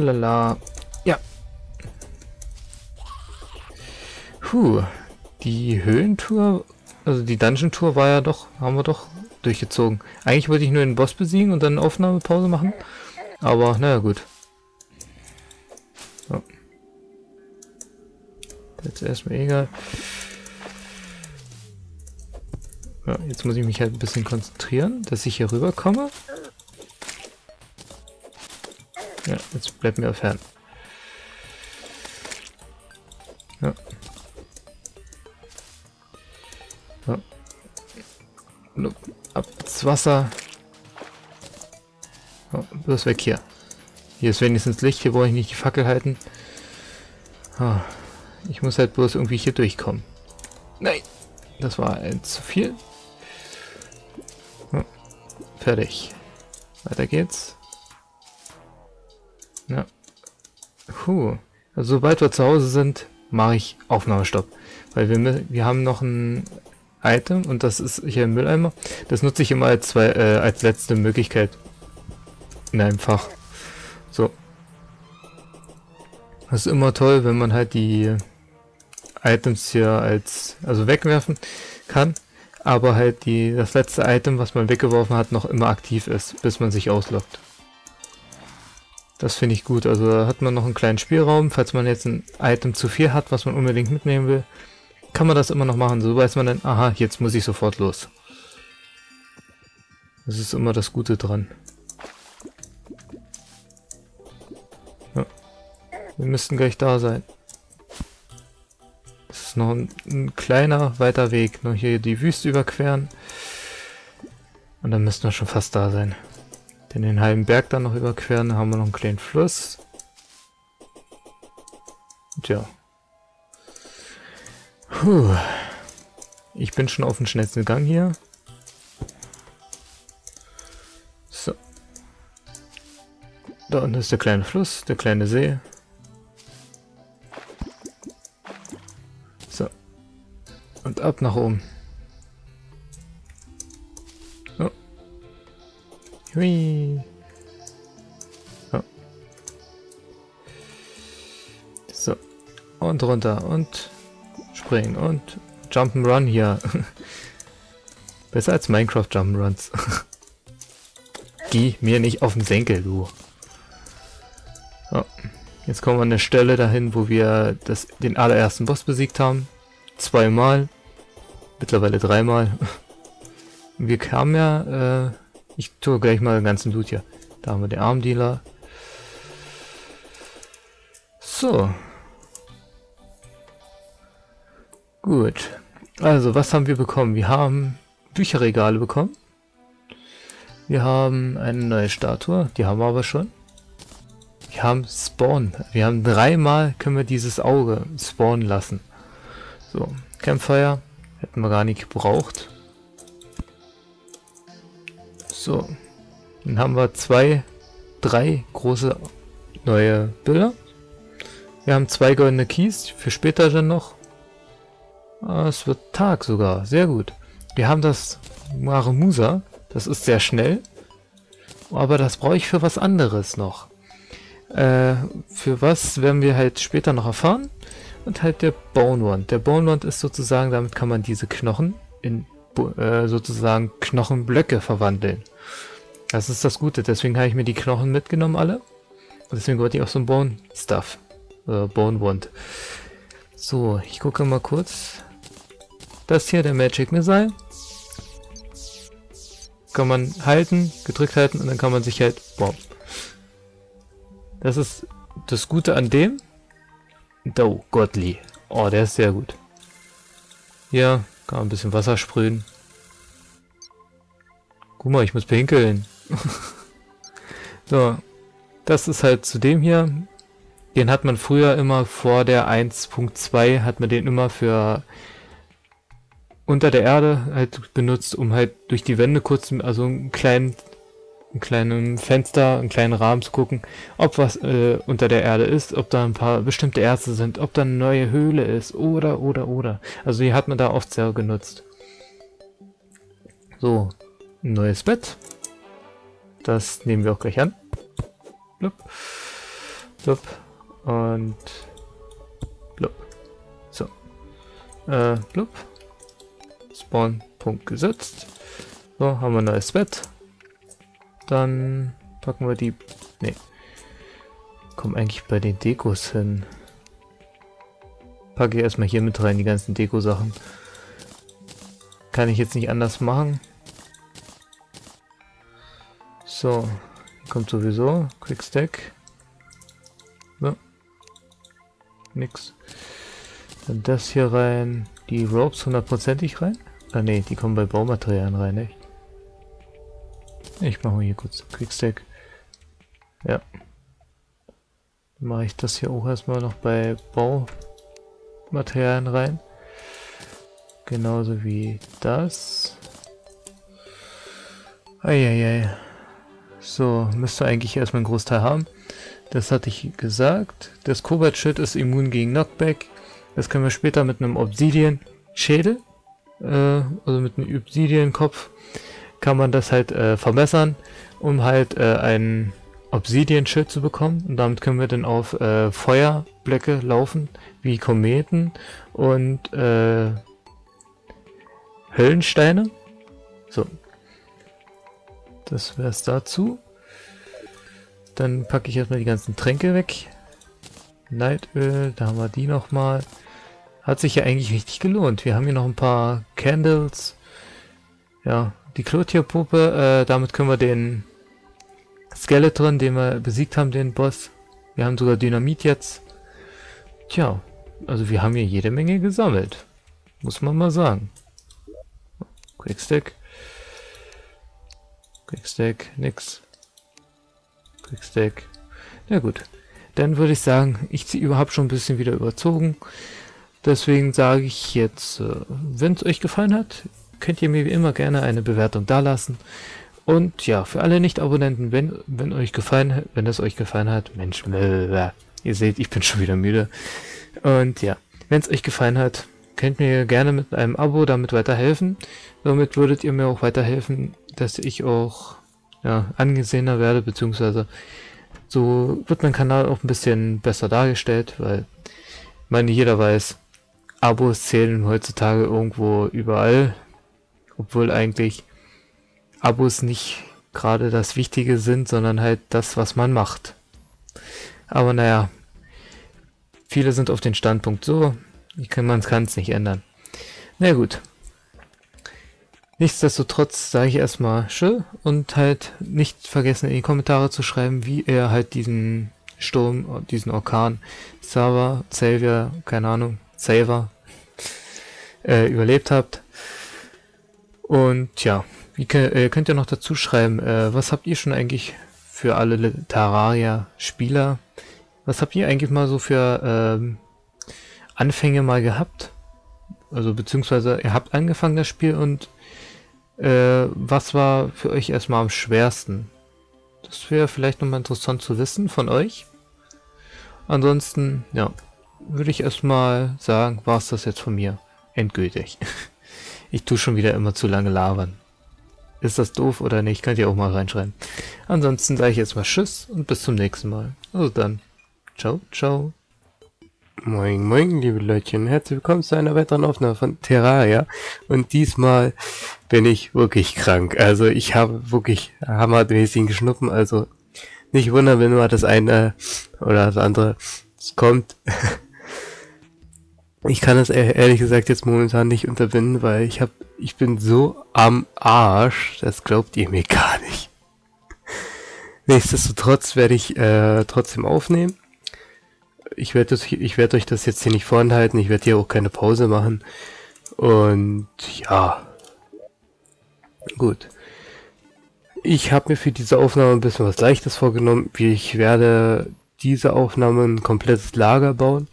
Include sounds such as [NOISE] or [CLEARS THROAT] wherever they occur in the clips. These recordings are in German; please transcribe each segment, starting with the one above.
Tralala. Ja. Puh. Die Höhentour, also die Dungeon-Tour war ja doch, haben wir doch durchgezogen. Eigentlich wollte ich nur den Boss besiegen und dann Aufnahmepause machen. Aber naja gut. So. Jetzt erstmal egal. Ja, jetzt muss ich mich halt ein bisschen konzentrieren, dass ich hier rüberkomme. Ja, jetzt bleibt mir fern. Ja. So. Ab ins Wasser. Oh, bloß weg hier. Hier ist wenigstens Licht, hier brauche ich nicht die Fackel halten. Oh, ich muss halt bloß irgendwie hier durchkommen. Nein, das war ein zu viel. Oh, fertig. Weiter geht's. Ja. Puh. Also sobald wir zu Hause sind, mache ich Aufnahmestopp. Weil wir, wir haben noch ein Item und das ist hier im Mülleimer. Das nutze ich immer als, zwei, äh, als letzte Möglichkeit. In einem Fach. So. Das ist immer toll, wenn man halt die Items hier als, also wegwerfen kann, aber halt die, das letzte Item, was man weggeworfen hat, noch immer aktiv ist, bis man sich ausloggt. Das finde ich gut. Also da hat man noch einen kleinen Spielraum, falls man jetzt ein Item zu viel hat, was man unbedingt mitnehmen will, kann man das immer noch machen. So weiß man dann, aha, jetzt muss ich sofort los. Das ist immer das Gute dran. Ja. Wir müssten gleich da sein. Das ist noch ein, ein kleiner, weiter Weg. Nur hier die Wüste überqueren. Und dann müssten wir schon fast da sein. Denn den halben Berg dann noch überqueren, haben wir noch einen kleinen Fluss. Tja. Puh. Ich bin schon auf dem schnellsten Gang hier. So. Da unten ist der kleine Fluss, der kleine See. So. Und ab nach oben. Hui. Und runter und springen und Jump'n'Run hier. [LAUGHS] Besser als Minecraft Jump'n'Runs. [LAUGHS] Geh mir nicht auf den Senkel, du. So. Jetzt kommen wir an der Stelle dahin, wo wir das, den allerersten Boss besiegt haben. Zweimal. Mittlerweile dreimal. [LAUGHS] Wir kamen ja äh, ich tue gleich mal den ganzen Loot hier. Da haben wir den Armdealer. So. Gut. Also, was haben wir bekommen? Wir haben Bücherregale bekommen. Wir haben eine neue Statue. Die haben wir aber schon. Wir haben Spawn. Wir haben dreimal können wir dieses Auge spawnen lassen. So. Campfire. Hätten wir gar nicht gebraucht. So. Dann haben wir zwei, drei große neue Bilder. Wir haben zwei goldene Keys für später dann noch. Ah, es wird Tag sogar. Sehr gut. Wir haben das Marumusa. Das ist sehr schnell. Aber das brauche ich für was anderes noch. Äh, für was werden wir halt später noch erfahren. Und halt der Bone Wand. Der Bone Wand ist sozusagen, damit kann man diese Knochen in äh, sozusagen Knochenblöcke verwandeln. Das ist das Gute, deswegen habe ich mir die Knochen mitgenommen alle. Und deswegen wollte ich auch so ein Bone Stuff. Äh, Bone Wand. So, ich gucke mal kurz. Das hier, der Magic Missile. Kann man halten, gedrückt halten und dann kann man sich halt... Wow. Das ist das Gute an dem. Do, Godly. Oh, der ist sehr gut. Hier kann man ein bisschen Wasser sprühen. Guck mal, ich muss pinkeln. [LAUGHS] so, das ist halt zu dem hier. Den hat man früher immer vor der 1.2 hat man den immer für unter der Erde halt benutzt, um halt durch die Wände kurz, also einen kleinen, einen kleinen Fenster, einen kleinen Rahmen zu gucken, ob was äh, unter der Erde ist, ob da ein paar bestimmte Ärzte sind, ob da eine neue Höhle ist, oder, oder, oder. Also die hat man da oft sehr genutzt. So, ein neues Bett. Das nehmen wir auch gleich an. Blub. Stopp. Und blub. So. Äh, blub. Spawn-Punkt gesetzt. So, haben wir ein neues Bett. Dann packen wir die... Nee. Kommen eigentlich bei den Dekos hin. Packe ich erstmal hier mit rein, die ganzen Deko-Sachen. Kann ich jetzt nicht anders machen. So, kommt sowieso. Quick Stack. So. Nix. Dann das hier rein. Die Ropes hundertprozentig rein? Ah ne, die kommen bei Baumaterialien rein, echt? Ich mache mal hier kurz Quick Stack. Ja. Mache ich das hier auch erstmal noch bei Baumaterialien rein. Genauso wie das. Eieiei. So, müsste eigentlich erstmal einen Großteil haben. Das hatte ich gesagt. Das Cobalt-Schild ist immun gegen Knockback. Das können wir später mit einem Obsidian-Schädel, äh, also mit einem Obsidian-Kopf, kann man das halt äh, verbessern, um halt äh, einen Obsidian-Schild zu bekommen. Und damit können wir dann auf äh, Feuerblöcke laufen, wie Kometen und äh, Höllensteine. So, das wäre es dazu. Dann packe ich erstmal die ganzen Tränke weg. Nightöl, da haben wir die nochmal. Hat sich ja eigentlich richtig gelohnt. Wir haben hier noch ein paar Candles. Ja, die Klotierpuppe, äh, damit können wir den Skeleton, den wir besiegt haben, den Boss. Wir haben sogar Dynamit jetzt. Tja, also wir haben hier jede Menge gesammelt. Muss man mal sagen. Quickstack. Quickstack, nix. Quickstack. Na gut. Dann würde ich sagen, ich ziehe überhaupt schon ein bisschen wieder überzogen. Deswegen sage ich jetzt, äh, wenn es euch gefallen hat, könnt ihr mir wie immer gerne eine Bewertung dalassen. Und ja, für alle Nicht-Abonnenten, wenn, wenn euch gefallen, wenn es euch gefallen hat, Mensch, blablabla. ihr seht, ich bin schon wieder müde. Und ja, wenn es euch gefallen hat, könnt mir gerne mit einem Abo damit weiterhelfen. Somit würdet ihr mir auch weiterhelfen, dass ich auch ja, angesehener werde, beziehungsweise so wird mein Kanal auch ein bisschen besser dargestellt, weil meine, jeder weiß, Abos zählen heutzutage irgendwo überall, obwohl eigentlich Abos nicht gerade das Wichtige sind, sondern halt das, was man macht. Aber naja, viele sind auf den Standpunkt so, ich kann, man kann es nicht ändern. Na gut, Nichtsdestotrotz sage ich erstmal Tschö und halt nicht vergessen in die Kommentare zu schreiben, wie ihr halt diesen Sturm, diesen Orkan, Sava, Xavier, keine Ahnung, Saver, äh, überlebt habt. Und ja, wie äh, könnt ihr noch dazu schreiben, äh, was habt ihr schon eigentlich für alle Terraria-Spieler? Was habt ihr eigentlich mal so für ähm, Anfänge mal gehabt? Also beziehungsweise ihr habt angefangen das Spiel und äh, was war für euch erstmal am schwersten? Das wäre vielleicht nochmal interessant zu wissen von euch. Ansonsten, ja, würde ich erstmal sagen, war es das jetzt von mir. Endgültig. [LAUGHS] Ich tue schon wieder immer zu lange labern. Ist das doof oder nicht? Könnt ihr auch mal reinschreiben. Ansonsten sage ich jetzt mal Tschüss und bis zum nächsten Mal. Also dann, ciao, ciao. Moin, moin, liebe Leutchen. Herzlich willkommen zu einer weiteren Aufnahme von Terraria. Und diesmal bin ich wirklich krank. Also ich habe wirklich hammermäßigen Geschnuppen. Also nicht wundern, wenn mal das eine oder das andere kommt. [LAUGHS] Ich kann das ehrlich gesagt jetzt momentan nicht unterbinden, weil ich habe, ich bin so am Arsch, das glaubt ihr mir [LAUGHS] gar nicht. Nichtsdestotrotz werde ich äh, trotzdem aufnehmen ich werde ich werde euch das jetzt hier nicht vorenthalten. Ich werde hier auch keine Pause machen. Und ja. Gut. Ich habe mir für diese Aufnahme ein bisschen was Leichtes vorgenommen. Ich werde diese Aufnahme ein komplettes Lager bauen,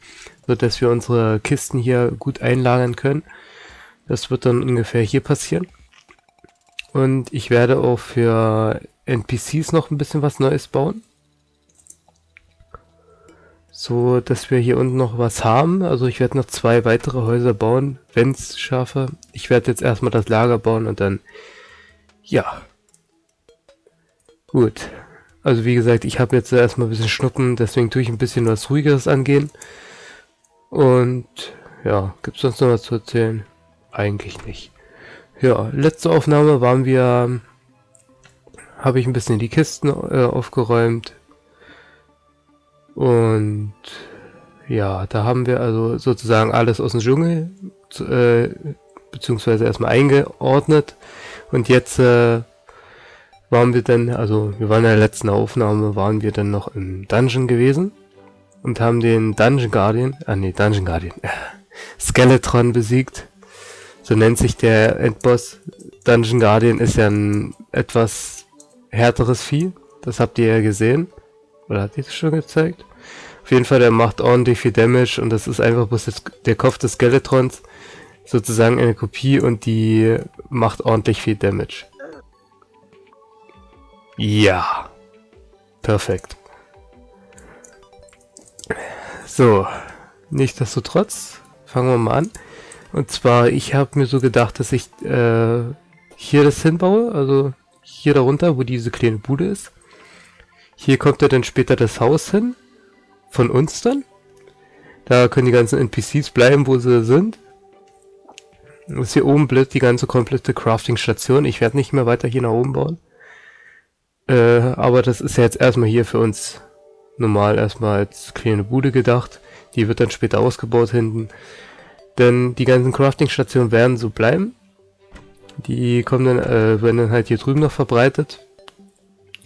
so dass wir unsere Kisten hier gut einlagern können. Das wird dann ungefähr hier passieren. Und ich werde auch für NPCs noch ein bisschen was Neues bauen so dass wir hier unten noch was haben. Also ich werde noch zwei weitere Häuser bauen, wenn es schaffe. Ich werde jetzt erstmal das Lager bauen und dann, ja. Gut. Also wie gesagt, ich habe jetzt erstmal ein bisschen Schnuppen, deswegen tue ich ein bisschen was ruhigeres angehen. Und ja, gibt es sonst noch was zu erzählen? Eigentlich nicht. Ja, letzte Aufnahme waren wir, habe ich ein bisschen die Kisten äh, aufgeräumt. Und ja, da haben wir also sozusagen alles aus dem Dschungel, äh, beziehungsweise erstmal eingeordnet. Und jetzt äh, waren wir dann, also wir waren in der letzten Aufnahme, waren wir dann noch im Dungeon gewesen und haben den Dungeon Guardian, ah nee, Dungeon Guardian, Skeletron besiegt. So nennt sich der Endboss. Dungeon Guardian ist ja ein etwas härteres Vieh. Das habt ihr ja gesehen. Oder hat ihr das schon gezeigt? Auf jeden Fall, der macht ordentlich viel Damage und das ist einfach bloß der Kopf des Skeletrons. Sozusagen eine Kopie und die macht ordentlich viel Damage. Ja. Perfekt. So. Nichtsdestotrotz fangen wir mal an. Und zwar, ich habe mir so gedacht, dass ich äh, hier das hinbaue, also hier darunter, wo diese kleine Bude ist. Hier kommt ja dann später das Haus hin, von uns dann. Da können die ganzen NPCs bleiben, wo sie sind. Ist hier oben blöd die ganze komplette Crafting-Station. Ich werde nicht mehr weiter hier nach oben bauen. Äh, aber das ist ja jetzt erstmal hier für uns normal erstmal als kleine Bude gedacht. Die wird dann später ausgebaut hinten. Denn die ganzen Crafting-Stationen werden so bleiben. Die kommen dann, äh, werden dann halt hier drüben noch verbreitet.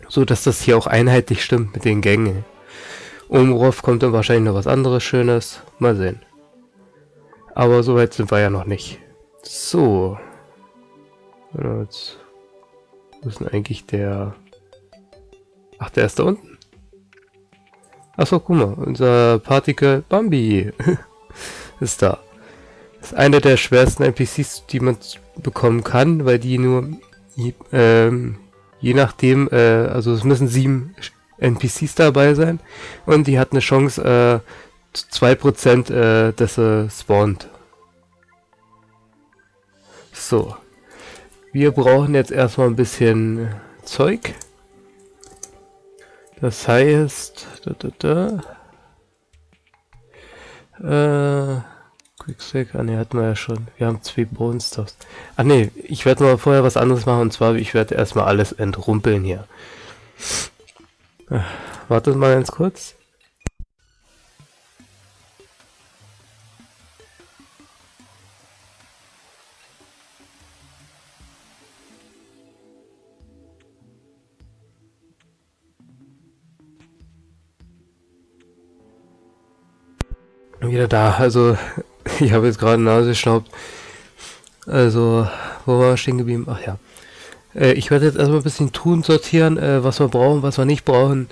So dass das hier auch einheitlich stimmt mit den Gängen. Obenrauf kommt dann wahrscheinlich noch was anderes Schönes. Mal sehen. Aber soweit sind wir ja noch nicht. So. Jetzt, denn eigentlich der... Ach, der ist da unten. Achso, guck mal. Unser Partikel Bambi [LAUGHS] ist da. Ist einer der schwersten NPCs, die man bekommen kann, weil die nur ähm, je nachdem, äh, also es müssen sieben NPCs dabei sein und die hat eine Chance äh, 2% äh, dass er spawnt. So. Wir brauchen jetzt erstmal ein bisschen Zeug. Das heißt, da, da, da. Äh, Quickstack, ah ne, hatten wir ja schon. Wir haben zwei Bone Stuffs. Ah ne, ich werde mal vorher was anderes machen und zwar, ich werde erstmal alles entrumpeln hier. Wartet mal ganz kurz. Wieder da, also [LAUGHS] ich habe jetzt gerade Nase geschnaubt. Also, wo war wir stehen geblieben? Ach ja. Äh, ich werde jetzt erstmal ein bisschen tun, sortieren, äh, was wir brauchen, was wir nicht brauchen.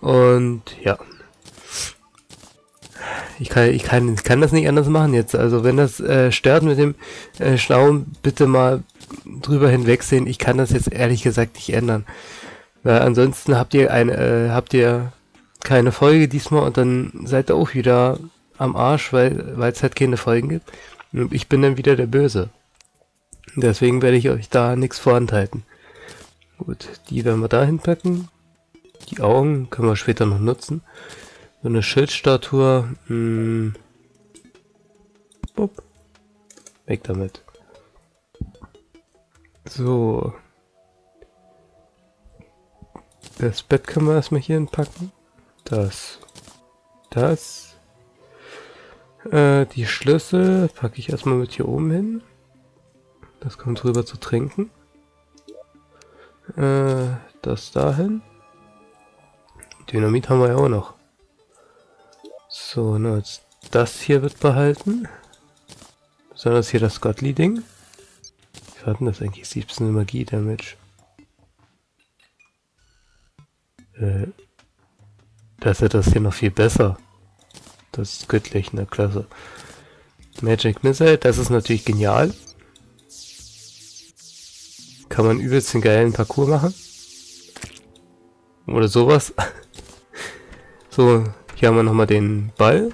Und ja. Ich kann, ich kann, ich kann das nicht anders machen jetzt. Also wenn das äh, stört mit dem äh, Schlauen, bitte mal drüber hinwegsehen. Ich kann das jetzt ehrlich gesagt nicht ändern. Weil ansonsten habt ihr eine, äh, habt ihr keine Folge diesmal und dann seid ihr auch wieder am Arsch, weil es halt keine Folgen gibt. Und ich bin dann wieder der Böse. Deswegen werde ich euch da nichts vorenthalten. Gut, die werden wir da hinpacken. Die Augen können wir später noch nutzen. So eine Schildstatue. Hm. Bup. Weg damit. So. Das Bett können wir erstmal hier hinpacken. Das. Das. Äh, die Schlüssel packe ich erstmal mit hier oben hin. Das kommt rüber zu trinken. Äh, das dahin. Dynamit haben wir ja auch noch. So, na, jetzt das hier wird behalten. Besonders hier das Godly-Ding. Wie hatten das eigentlich? 17 Magie-Damage. Äh, das ist das hier noch viel besser. Das ist göttlich, ne, klasse. Magic Missile, das ist natürlich genial. Kann man übelst den geilen Parcours machen. Oder sowas. [LAUGHS] so, hier haben wir nochmal den Ball.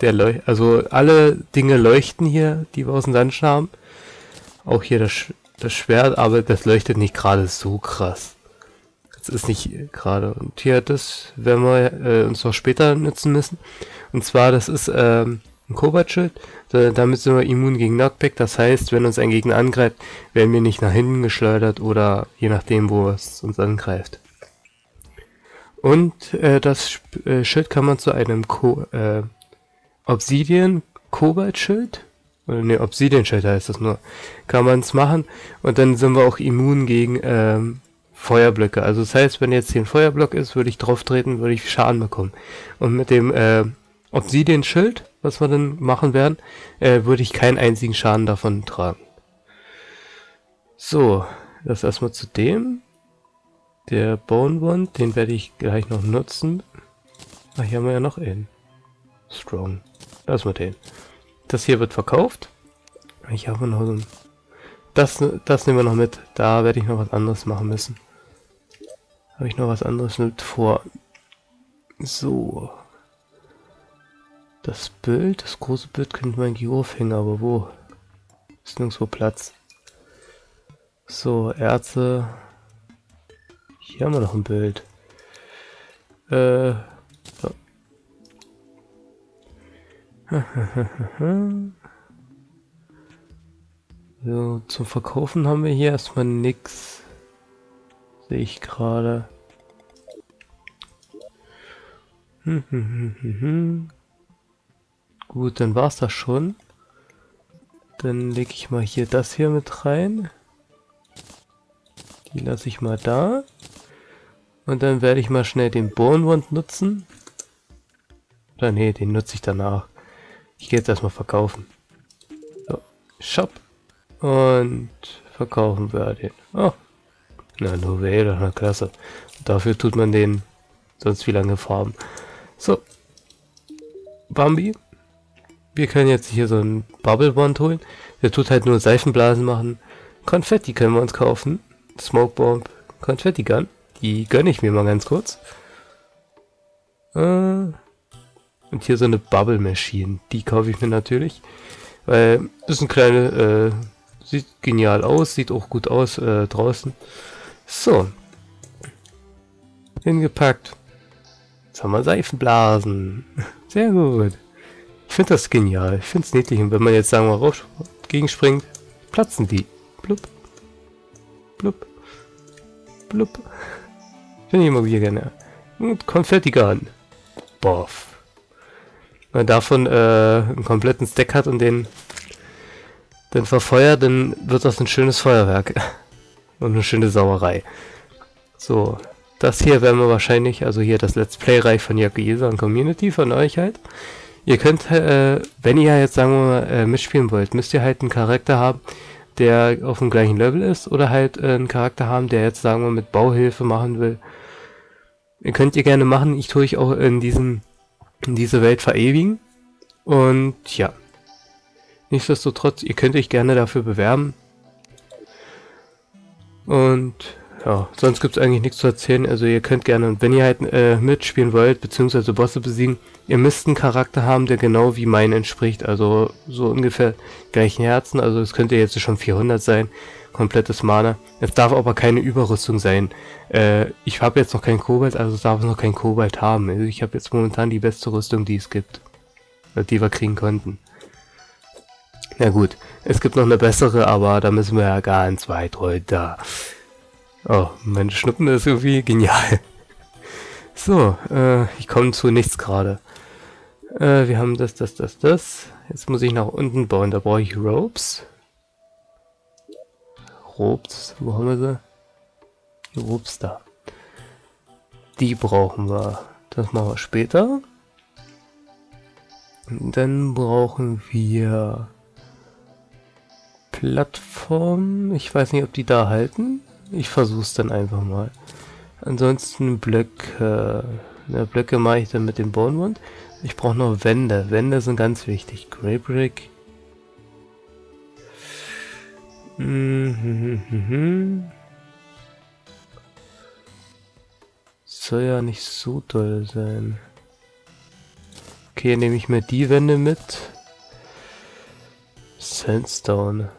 Der leuchtet, also alle Dinge leuchten hier, die wir aus dem Dungeon haben. Auch hier das, Sch das Schwert, aber das leuchtet nicht gerade so krass. Das ist nicht gerade. Und hier das werden wir äh, uns noch später nutzen müssen. Und zwar, das ist ähm, ein Kobaltschild. Damit sind wir immun gegen Knockback. Das heißt, wenn uns ein Gegner angreift, werden wir nicht nach hinten geschleudert oder je nachdem, wo es uns angreift. Und äh, das äh, Schild kann man zu einem Ko äh, Obsidian Kobaltschild oder ne Obsidian Schild heißt das nur, kann man es machen und dann sind wir auch immun gegen ähm, Feuerblöcke. Also das heißt, wenn jetzt hier ein Feuerblock ist, würde ich drauf treten, würde ich Schaden bekommen. Und mit dem äh, Obsidian Schild, was wir dann machen werden, äh, würde ich keinen einzigen Schaden davon tragen. So, das erstmal zu dem. Der Bone Wand, den werde ich gleich noch nutzen. Ach, hier haben wir ja noch einen. Strong. Lass mal den. Das hier wird verkauft. Ich habe noch so ein... Das, das nehmen wir noch mit. Da werde ich noch was anderes machen müssen. Habe ich noch was anderes mit vor. So. Das Bild, das große Bild könnte man eigentlich aufhängen, aber wo? Ist nirgendwo Platz. So, Erze. Hier haben wir noch ein Bild. Äh. So. [LAUGHS] so, zum Verkaufen haben wir hier erstmal nichts. Sehe ich gerade. Gut, dann war's das schon. Dann lege ich mal hier das hier mit rein. Die lasse ich mal da. Und dann werde ich mal schnell den Bohnenwand nutzen. Oder nee, den nutze ich danach. Ich gehe jetzt erstmal verkaufen. So, Shop. Und verkaufen wir den. Oh. Na, Novelle, na klasse. Dafür tut man den sonst wie lange Farben. So. Bambi. Wir können jetzt hier so einen Bubble Wand holen. Der tut halt nur Seifenblasen machen. Konfetti können wir uns kaufen. Smoke Bomb. Konfetti Gun. Die gönne ich mir mal ganz kurz. Äh, und hier so eine Bubble Machine. Die kaufe ich mir natürlich. Weil ist ein kleine, äh, sieht genial aus, sieht auch gut aus äh, draußen. So. Hingepackt. Jetzt haben wir Seifenblasen. Sehr gut. Ich finde das genial. Ich finde es niedlich. Und wenn man jetzt sagen wir raus gegenspringt, platzen die. Blub. Blub. Blub. Finde ich immer wieder gerne. Und Konfettigan. Boff. Wenn man davon äh, einen kompletten Stack hat und den dann verfeuert, dann wird das ein schönes Feuerwerk. Und eine schöne Sauerei. So, das hier werden wir wahrscheinlich, also hier das Let's Play-Reich von Yakuza und Community von euch halt. Ihr könnt, äh, wenn ihr jetzt sagen wir mal äh, mitspielen wollt, müsst ihr halt einen Charakter haben, der auf dem gleichen Level ist oder halt äh, einen Charakter haben, der jetzt sagen wir mit Bauhilfe machen will Ihr könnt ihr gerne machen. Ich tue euch auch in diesem in diese Welt verewigen. Und ja. Nichtsdestotrotz, ihr könnt euch gerne dafür bewerben. Und ja, sonst gibt es eigentlich nichts zu erzählen. Also ihr könnt gerne, wenn ihr halt äh, mitspielen wollt, beziehungsweise Bosse besiegen, ihr müsst einen Charakter haben, der genau wie mein entspricht. Also so ungefähr gleichen Herzen. Also es könnte jetzt schon 400 sein komplettes Mana. Es darf aber keine Überrüstung sein. Äh, ich habe jetzt noch kein Kobalt, also darf es noch kein Kobalt haben. Also ich habe jetzt momentan die beste Rüstung, die es gibt. Die wir kriegen konnten. Na gut, es gibt noch eine bessere, aber da müssen wir ja ganz weit runter. Oh, meine Schnuppen ist irgendwie genial. [LAUGHS] So, äh, ich komme zu nichts gerade. Äh, wir haben das, das, das, das. Jetzt muss ich nach unten bauen. Da brauche ich Ropes. Robst, wo haben wir sie? Die Robst da. Die brauchen wir. Das machen wir später. Und dann brauchen wir Plattformen. Ich weiß nicht, ob die da halten. Ich versuch's dann einfach mal. Ansonsten Blöcke. Ja, Blöcke mache ich dann mit dem Bonewand. Ich brauche noch Wände. Wände sind ganz wichtig. Grey Brick Mhm. Soll ja nicht so toll sein. Okay, nehme ich mir die Wände mit. Sandstone.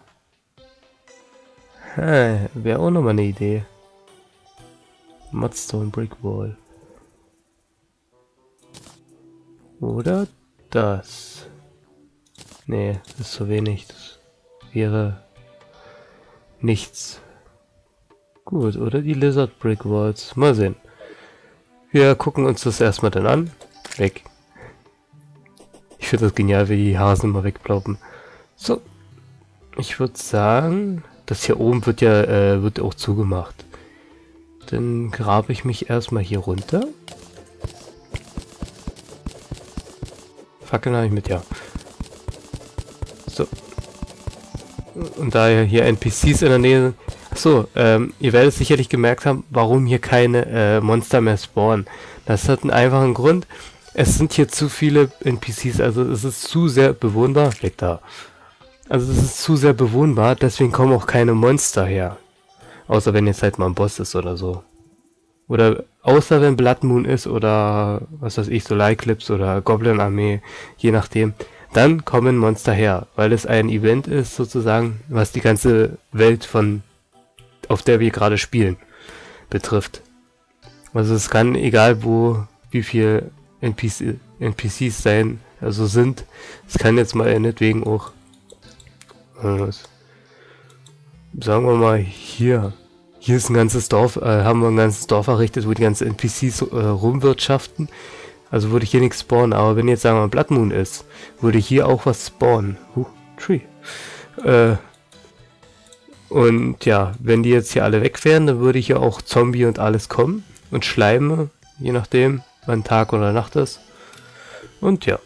Wäre auch nochmal eine Idee. Mudstone Brick Wall. Oder das. Nee, das ist zu wenig. Das wäre nichts. Gut, oder die Lizard Brick Walls. Mal sehen. Wir gucken uns das erstmal dann an. Weg. Ich finde das genial, wie die Hasen immer wegbleiben. So. Ich würde sagen, das hier oben wird ja äh, wird auch zugemacht. Dann grabe ich mich erstmal hier runter. Fackeln habe ich mit, ja. So. Und da hier NPCs in der Nähe sind. Achso, ähm, ihr werdet sicherlich gemerkt haben, warum hier keine äh, Monster mehr spawnen. Das hat einen einfachen Grund. Es sind hier zu viele NPCs, also es ist zu sehr bewohnbar. Weg da. Also es ist zu sehr bewohnbar, deswegen kommen auch keine Monster her. Außer wenn jetzt halt mal ein Boss ist oder so. Oder außer wenn Blood Moon ist oder was weiß ich, Solar Eclipse oder Goblin Armee, je nachdem. Dann kommen Monster her, weil es ein Event ist sozusagen, was die ganze Welt von, auf der wir gerade spielen, betrifft. Also es kann egal wo, wie viel NPC, NPCs sein, also sind. Es kann jetzt mal meinetwegen auch sagen wir mal hier. Hier ist ein ganzes Dorf, äh, haben wir ein ganzes Dorf errichtet, wo die ganzen NPCs äh, rumwirtschaften. Also würde hier nichts spawnen, aber wenn jetzt sagen wir Blood Moon ist, würde hier auch was spawnen. Huh, Tree. Äh, und ja, wenn die jetzt hier alle weg wären, dann würde hier auch Zombie und alles kommen. Und Schleime, je nachdem, wann Tag oder Nacht ist. Und ja,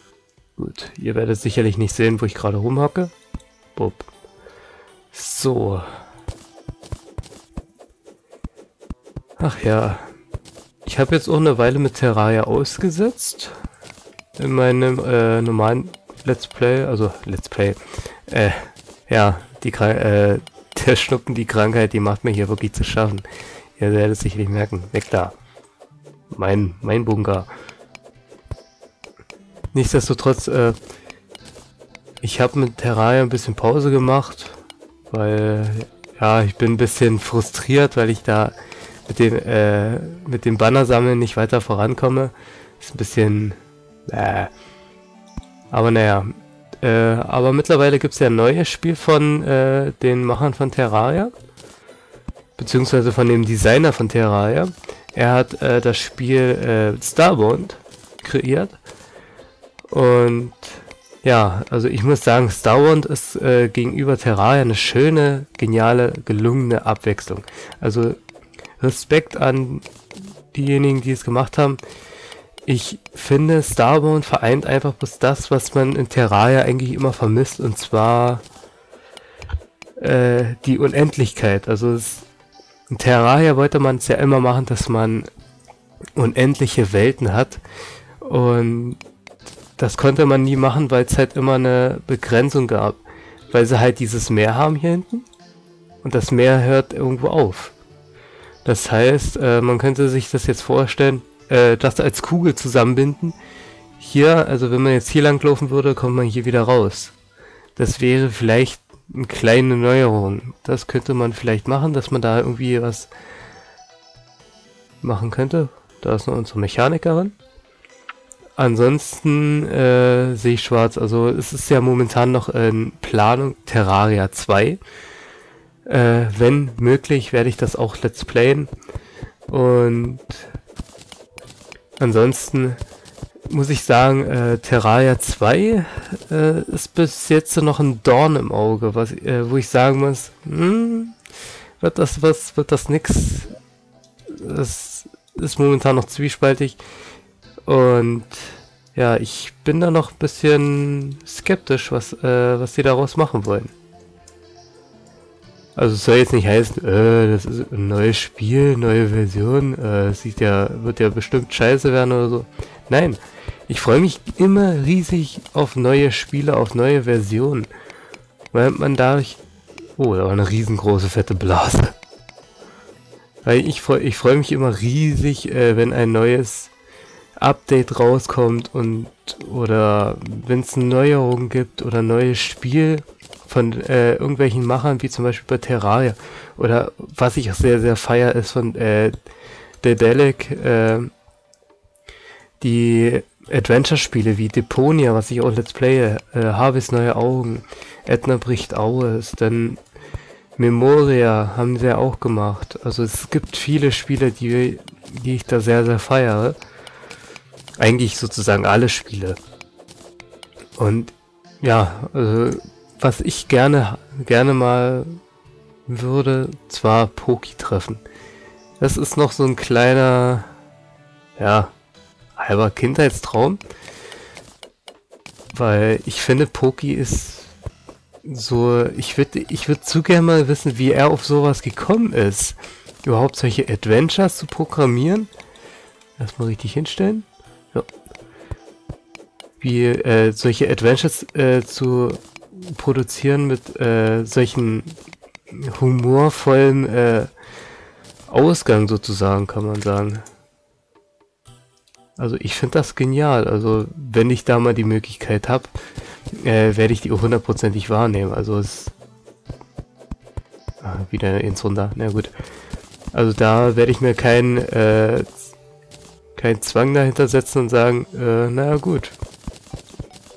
gut. Ihr werdet sicherlich nicht sehen, wo ich gerade rumhacke. Bob. So. Ach ja. Ich habe jetzt auch eine Weile mit Terraria ausgesetzt. In meinem äh, normalen Let's Play, also Let's Play. Äh, ja, die äh, [LAUGHS] der Schnuppen, die Krankheit, die macht mir hier wirklich zu schaffen. Ihr werdet es sicherlich merken. Weg da. Mein, mein Bunker. Nichtsdestotrotz, äh, ich habe mit Terraria ein bisschen Pause gemacht, weil ja, ich bin ein bisschen frustriert, weil ich da mit dem äh, mit dem Banner sammeln nicht weiter vorankomme. Ist ein bisschen äh, aber naja. Äh, aber mittlerweile gibt es ja ein neues Spiel von äh, den Machern von Terraria. Beziehungsweise von dem Designer von Terraria. Er hat äh, das Spiel äh, Starbound kreiert. Und ja, also ich muss sagen, Starbound ist äh, gegenüber Terraria eine schöne, geniale, gelungene Abwechslung. Also Respekt an diejenigen, die es gemacht haben. Ich finde, Starbound vereint einfach bloß das, was man in Terraria eigentlich immer vermisst, und zwar äh, die Unendlichkeit. Also es, in Terraria wollte man es ja immer machen, dass man unendliche Welten hat. Und das konnte man nie machen, weil es halt immer eine Begrenzung gab. Weil sie halt dieses Meer haben hier hinten. Und das Meer hört irgendwo auf. Das heißt, äh, man könnte sich das jetzt vorstellen, äh, das als Kugel zusammenbinden. Hier, also wenn man jetzt hier lang laufen würde, kommt man hier wieder raus. Das wäre vielleicht eine kleine Neuerung. Das könnte man vielleicht machen, dass man da irgendwie was machen könnte. Da ist noch unsere Mechanikerin. Ansonsten äh, sehe ich schwarz. Also es ist ja momentan noch in Planung Terraria 2. Äh, wenn möglich, werde ich das auch Let's Playen. Und ansonsten muss ich sagen, äh, Terraria 2 äh, ist bis jetzt noch ein Dorn im Auge, was, äh, wo ich sagen muss, hm, wird das was, wird das nix. Das ist momentan noch zwiespaltig. Und ja, ich bin da noch ein bisschen skeptisch, was, äh, was die daraus machen wollen. Also es soll jetzt nicht heißen, äh, das ist ein neues Spiel, neue Version, äh, sieht ja, wird ja bestimmt scheiße werden oder so. Nein, ich freue mich immer riesig auf neue Spiele, auf neue Versionen. Weil man dadurch... Oh, da war eine riesengroße fette Blase. Weil ich freue ich freu mich immer riesig, äh, wenn ein neues Update rauskommt und oder wenn es eine Neuerung gibt oder neues Spiel von äh, irgendwelchen Machern, wie zum Beispiel bei Terraria oder was ich auch sehr, sehr feier ist von äh, Dedelic äh, die Adventure-Spiele wie Deponia, was ich auch Let's Playe, äh, Harvest Neue Augen, Edna bricht aus, dann Memoria haben sie ja auch gemacht. Also es gibt viele Spiele, die, die ich da sehr, sehr feiere. Eigentlich sozusagen alle Spiele. Und ja, also was ich gerne, gerne mal würde, zwar Poki treffen. Das ist noch so ein kleiner, ja, halber Kindheitstraum. Weil ich finde, Poki ist so, ich würde ich würde zu gerne mal wissen, wie er auf sowas gekommen ist. Überhaupt solche Adventures zu programmieren. Erstmal richtig hinstellen. Wie äh, solche Adventures äh, zu produzieren mit äh, solchen humorvollen äh, Ausgang sozusagen, kann man sagen. Also ich finde das genial. Also wenn ich da mal die Möglichkeit habe, äh, werde ich die auch hundertprozentig wahrnehmen. Also es... Ah, wieder ins Runter. Na gut. Also da werde ich mir keinen äh, keinen Zwang dahinter setzen und sagen, äh, naja gut.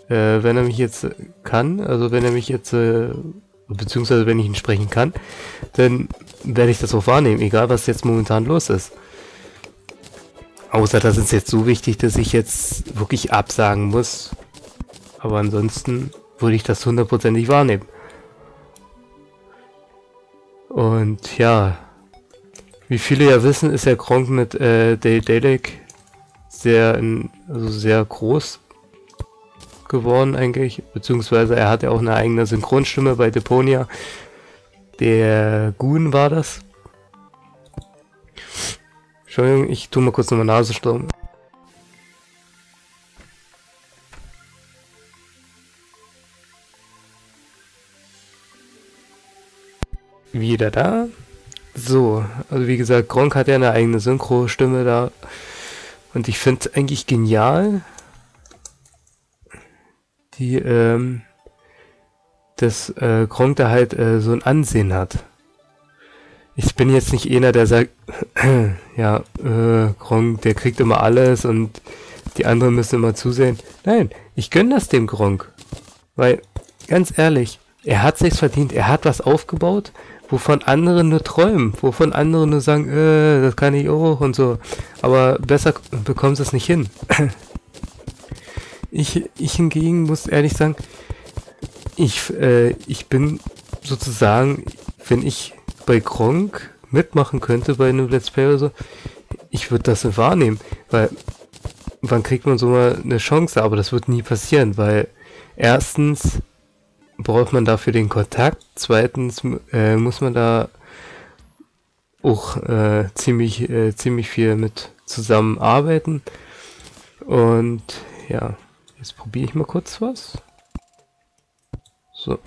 Äh, wenn er mich jetzt kann, also wenn er mich jetzt, äh, beziehungsweise wenn ich ihn sprechen kann, dann werde ich das auch wahrnehmen, egal was jetzt momentan los ist. Außer das ist jetzt so wichtig, dass ich jetzt wirklich absagen muss. Aber ansonsten würde ich das hundertprozentig wahrnehmen. Und ja, wie viele ja wissen, ist der Gronk mit äh, Dale Dalek sehr, also sehr groß geworden eigentlich. Beziehungsweise er hat ja auch eine eigene Synchronstimme bei Deponia. Der Goon war das. Entschuldigung, ich tue mal kurz nochmal Nasensturm. Wieder da. So, also wie gesagt, Gronk hat ja eine eigene Synchro-Stimme da. Und ich finde es eigentlich genial, die, ähm, dass äh, Gronk da halt äh, so ein Ansehen hat ich bin jetzt nicht einer, der sagt, [CLEARS THROAT] ja, äh, Gronk, der kriegt immer alles und die anderen müssen immer zusehen. Nein, ich gönne das dem Gronk. Weil, ganz ehrlich, er hat sich's verdient, er hat was aufgebaut, wovon andere nur träumen, wovon andere nur sagen, äh, das kann ich auch und so. Aber besser bekommen sie es nicht hin. [CLEARS THROAT] ich, ich hingegen muss ehrlich sagen, ich, äh, ich bin sozusagen, wenn ich bei Gronk mitmachen könnte bei einem Let's Play oder so, ich würde das wahrnehmen, weil wann kriegt man so mal eine Chance, aber das wird nie passieren, weil erstens braucht man dafür den Kontakt, zweitens äh, muss man da auch äh, ziemlich, äh, ziemlich viel mit zusammenarbeiten. Und ja, jetzt probiere ich mal kurz was. So.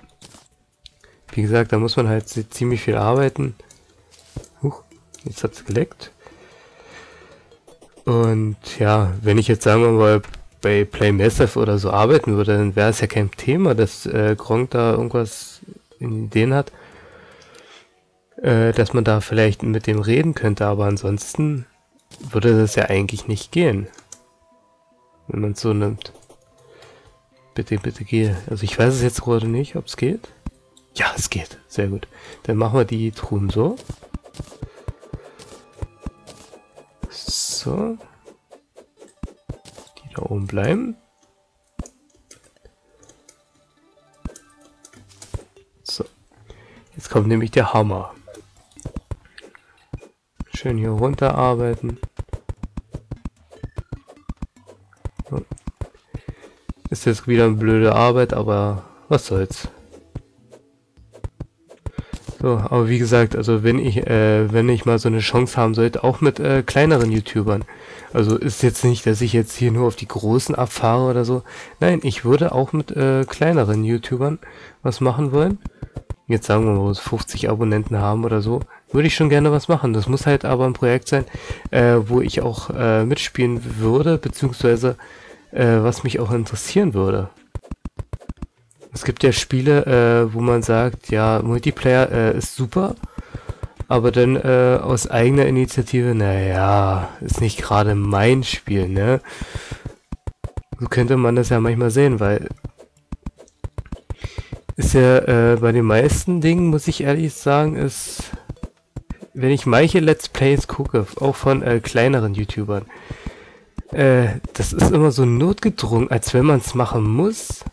Wie gesagt, da muss man halt ziemlich viel arbeiten. Huch, jetzt hat's geleckt. Und ja, wenn ich jetzt sagen wir mal bei Play Massive oder so arbeiten würde, dann wäre es ja kein Thema, dass äh, Gronk da irgendwas in Ideen hat, äh, dass man da vielleicht mit dem reden könnte, aber ansonsten würde das ja eigentlich nicht gehen. Wenn man es so nimmt. Bitte, bitte gehe. Also ich weiß es jetzt gerade nicht, ob es geht. Ja, es geht. Sehr gut. Dann machen wir die Truhen so. So. Die da oben bleiben. So. Jetzt kommt nämlich der Hammer. Schön hier runter arbeiten. Ist jetzt wieder eine blöde Arbeit, aber was soll's. So, aber wie gesagt, also wenn ich, äh, wenn ich mal so eine Chance haben sollte, auch mit äh, kleineren YouTubern. Also ist jetzt nicht, dass ich jetzt hier nur auf die großen abfahre oder so. Nein, ich würde auch mit äh, kleineren YouTubern was machen wollen. Jetzt sagen wir mal, 50 Abonnenten haben oder so. Würde ich schon gerne was machen. Das muss halt aber ein Projekt sein, äh, wo ich auch äh, mitspielen würde, beziehungsweise äh, was mich auch interessieren würde. Es gibt ja Spiele, äh, wo man sagt, ja, Multiplayer äh, ist super, aber dann äh, aus eigener Initiative, naja, ist nicht gerade mein Spiel, ne? So könnte man das ja manchmal sehen, weil ist ja äh, bei den meisten Dingen, muss ich ehrlich sagen, ist, wenn ich manche Let's Plays gucke, auch von äh, kleineren YouTubern, äh, das ist immer so notgedrungen, als wenn man es machen muss.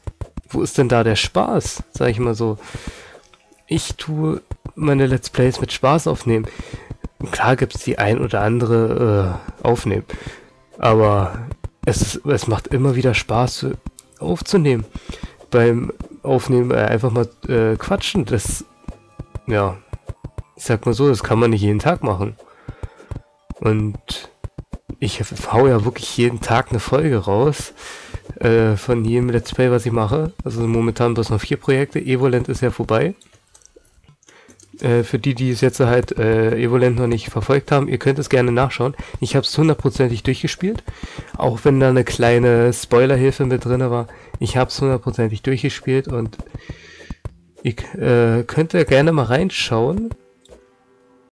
Wo ist denn da der Spaß? Sag ich mal so. Ich tue meine Let's Plays mit Spaß aufnehmen. Klar gibt es die ein oder andere äh, aufnehmen. Aber es, es macht immer wieder Spaß aufzunehmen. Beim Aufnehmen äh, einfach mal äh, quatschen, das, ja, ich sag mal so, das kann man nicht jeden Tag machen. Und ich hau ja wirklich jeden Tag eine Folge raus äh, von jedem Let's Play, was ich mache. Also momentan bloß noch vier Projekte. Evolent ist ja vorbei. Äh, für die, die es jetzt halt äh, Evolent noch nicht verfolgt haben, ihr könnt es gerne nachschauen. Ich habe es hundertprozentig durchgespielt, auch wenn da eine kleine Spoilerhilfe mit drin war. Ich habe es hundertprozentig durchgespielt und ihr äh, könnt ja gerne mal reinschauen